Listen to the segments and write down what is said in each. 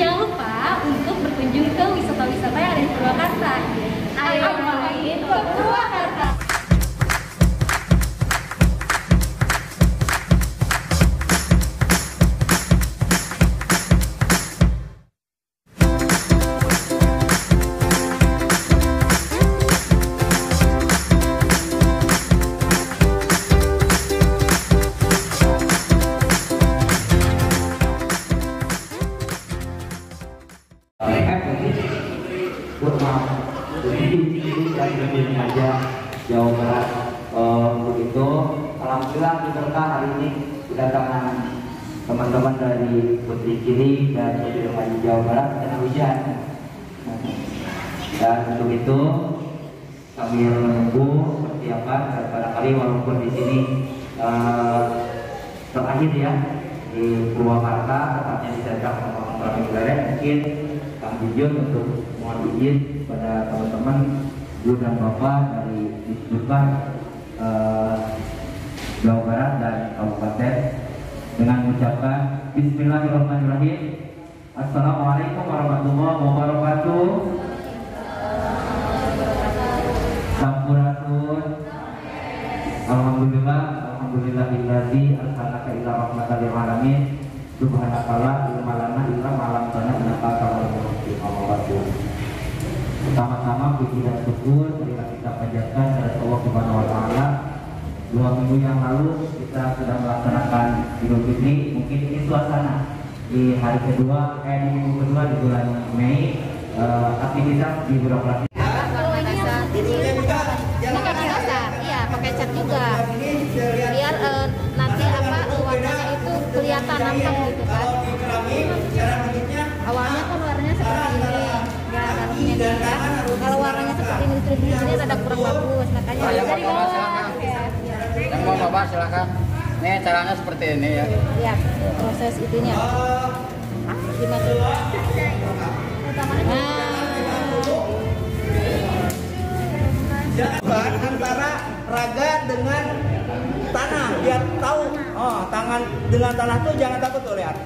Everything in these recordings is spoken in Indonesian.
Jangan lupa untuk berkunjung ke wisata-wisata yang ada di Purwakarta. Ayo main itu alhamdulillah diberkah hari ini kedatangan teman-teman dari Putri Kiri dan Remaja Jawa Barat dan hujan dan untuk itu sambil menunggu persiapan dan barangkali walaupun di sini eh, terakhir ya di Purwakarta tepatnya di Pengembangan Kami Kuleret mungkin Kang Jujun untuk mohon izin pada teman-teman ibu dan bapak dari Disbudbah eh, Jawa Barat dan Kabupaten dengan mengucapkan Bismillahirrahmanirrahim. Assalamualaikum warahmatullahi wabarakatuh. Sampurasun. Alhamdulillah Alhamdulillahillazi arsalaka ila rahmatan lil alamin. Subhanakallah ilma lana illa ma 'allamtana innaka alim Pertama-tama puji dan syukur marilah kita panjatkan kepada Allah Subhanahu wa taala. Dua minggu yang lalu kita sudah melaksanakan Idul Fitri, mungkin ini suasana di hari kedua, eh di minggu kedua di bulan Mei eh, aktivitas di birokrasi Ini iya pakai cat juga. Biar eh, nanti apa eh, warnanya itu kelihatan nampak gitu kan. Awalnya kan warnanya seperti ini, ya dalamnya ini kan. Kalau warnanya seperti ini terus di sini rada kurang bagus, makanya dari bawah. silakan. Ya, ya. Yang mau coba silakan. Nih caranya seperti ini ya. Lihat proses itunya. Ah, gimana? Nah, antara raga dengan tanah biar tahu oh tangan dengan tanah tuh jangan takut tuh lihat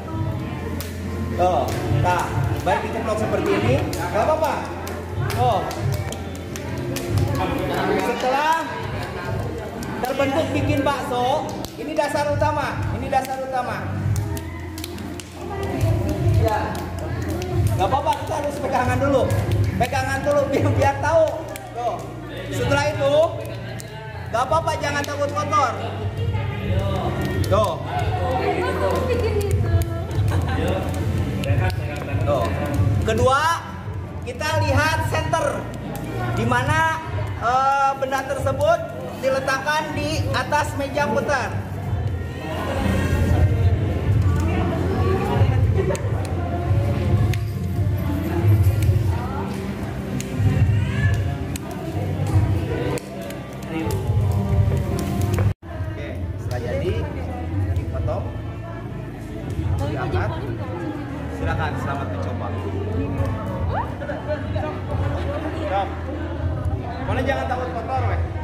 tuh nah baik dikeplok seperti ini nggak apa-apa oh setelah terbentuk bikin bakso ini dasar utama ini dasar utama. Ya. Nggak apa-apa kita harus pegangan dulu. Pegangan dulu biar biar tahu. Tuh. Setelah itu nggak apa-apa jangan takut kotor. Tuh. Tuh. Kedua kita lihat center di mana eh, benda tersebut diletakkan di atas meja putar. Silakan, selamat mencoba. Mana jangan takut kotor, weh.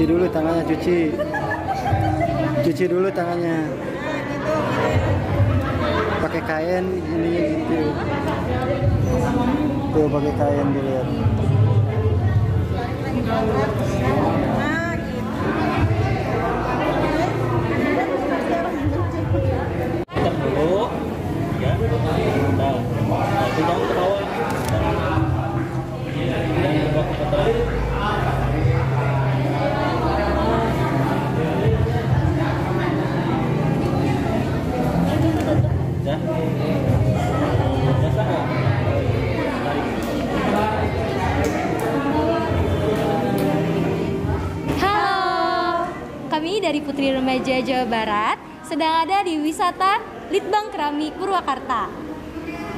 Cuci dulu tangannya, cuci. Cuci dulu tangannya. Pakai kain ininya gitu. Tuh pakai kain dilihat. Putri Remaja Jawa Barat sedang ada di wisata Litbang Keramik Purwakarta.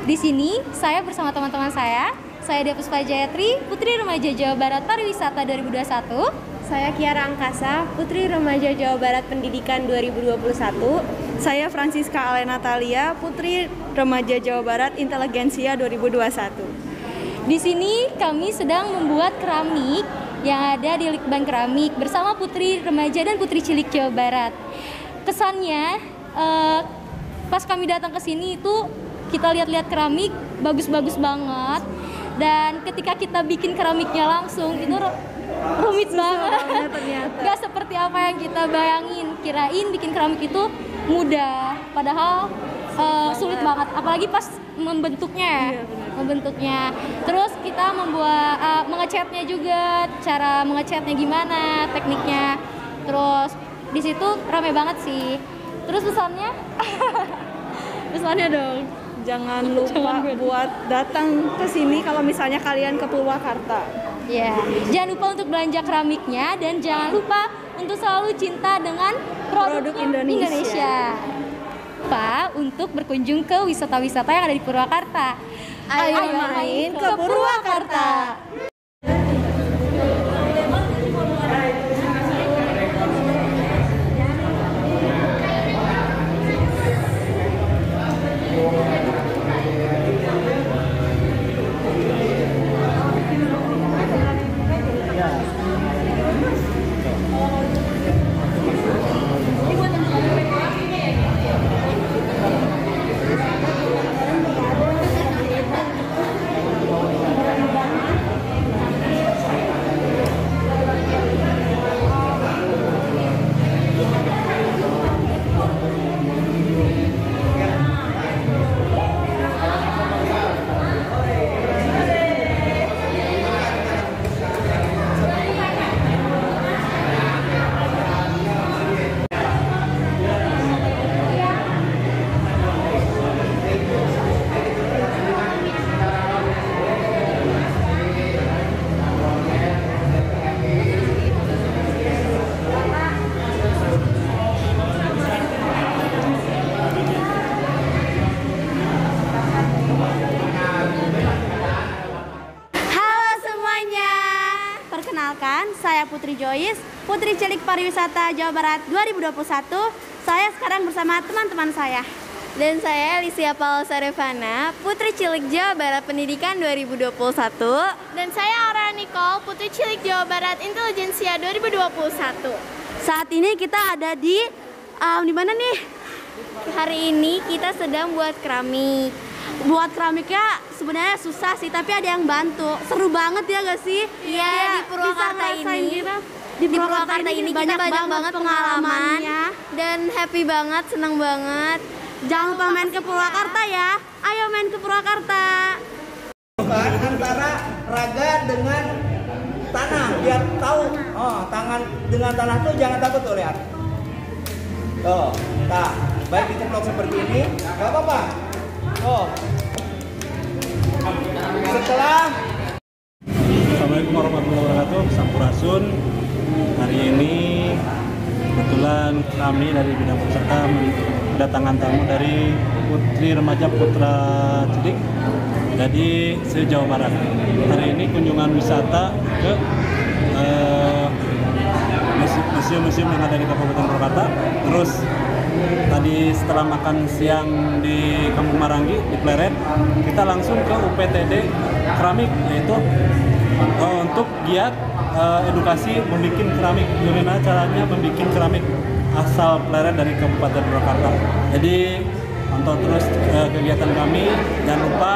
Di sini saya bersama teman-teman saya, saya Dia Puspa Jayatri, Putri Remaja Jawa Barat Pariwisata 2021. Saya Kiara Angkasa, Putri Remaja Jawa Barat Pendidikan 2021. Saya Francisca Alena Talia, Putri Remaja Jawa Barat Inteligensia 2021. Di sini kami sedang membuat keramik yang ada di Litbang Keramik bersama Putri Remaja dan Putri Cilik Jawa Barat. Kesannya eh, pas kami datang ke sini itu kita lihat-lihat keramik bagus-bagus banget. Dan ketika kita bikin keramiknya langsung itu ru- rumit banget. gak seperti apa yang kita bayangin. Kirain bikin keramik itu mudah padahal eh, sulit banget. Apalagi pas membentuknya ya membentuknya terus kita membuat eh, mengecatnya juga cara mengecatnya gimana tekniknya terus di situ rame banget sih terus pesannya pesannya dong Jangan lupa buat datang ke sini kalau misalnya kalian ke Purwakarta. Ya, jangan lupa untuk belanja keramiknya dan jangan lupa untuk selalu cinta dengan produk, Produk Indonesia. Indonesia. Lupa untuk berkunjung ke wisata-wisata yang ada di Purwakarta. Ayo main ke Purwakarta. Saya Putri Joyce, Putri Cilik Pariwisata Jawa Barat 2021. Saya sekarang bersama teman-teman saya. Dan saya Alicia Paul Sarevana, Putri Cilik Jawa Barat Pendidikan 2021. Dan saya Aura Nicole, Putri Cilik Jawa Barat Intelijensia 2021. Saat ini kita ada di um, di mana nih? Hari ini kita sedang buat keramik. Buat keramiknya sebenarnya susah sih, tapi ada yang bantu. Seru banget ya gak sih? Iya, Kayak di Purwakarta ini. gitu. Di Purwakarta ini kita banyak banget pengalaman pengalamannya. dan happy banget, senang banget. Jangan lupa main ke Purwakarta ya. Ayo main ke Purwakarta. Antara raga dengan tanah biar tahu oh tangan dengan tanah tuh jangan takut tuh lihat oh nah baik dikeplok seperti ini gak apa-apa oh setelah Assalamualaikum warahmatullahi wabarakatuh. Sampurasun. Hari ini kebetulan kami dari Bidang Pusaka mendatangan tamu dari Putri Remaja Putra Cilik Jadi se-Jawa Barat. Hari ini kunjungan wisata ke eh, museum-museum yang ada di Kabupaten Purwakarta. Terus tadi setelah makan siang di Kampung Maranggi di Pleret kita langsung ke UPTD keramik yaitu eh, untuk giat eh, edukasi membuat keramik. Gimana caranya membuat keramik asal Pleret dari Kabupaten Purwakarta. Jadi pantau terus eh, kegiatan kami. Jangan lupa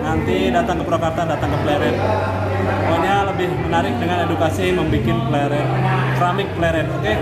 nanti datang ke Purwakarta datang ke Pleret. Pokoknya lebih menarik dengan edukasi membuat Pleret keramik Pleret oke